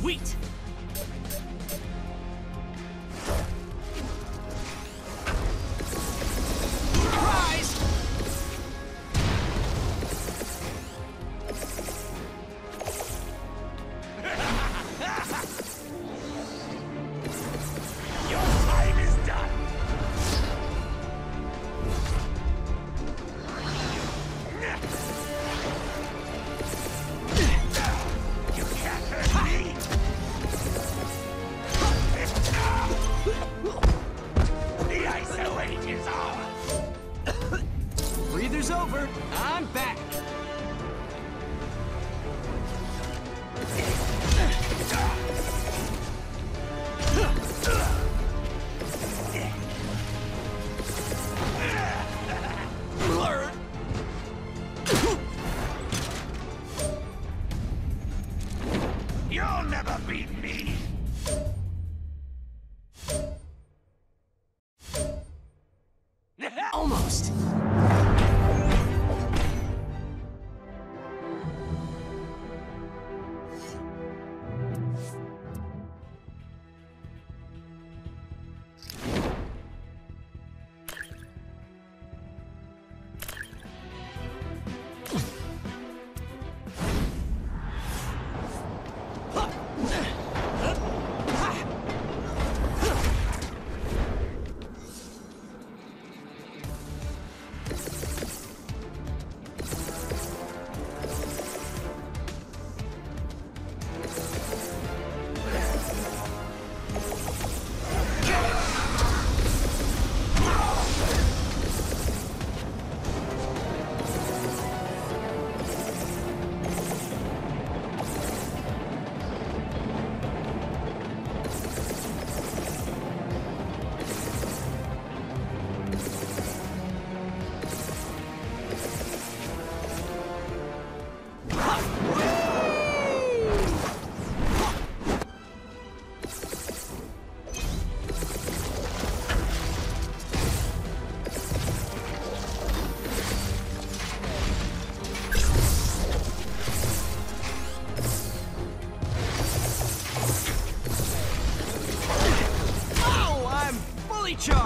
Sweet! Almost.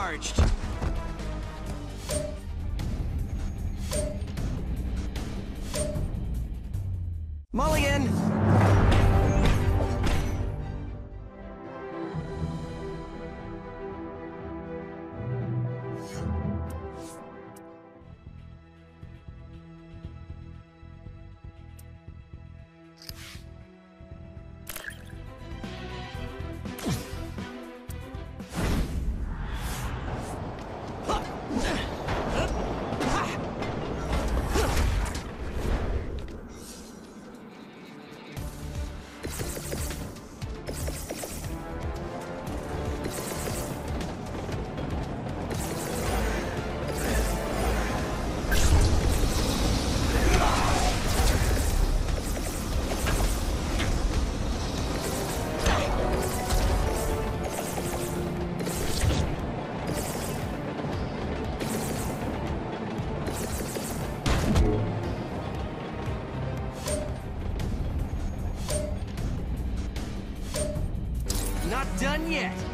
Charged. Mulligan! Done yet.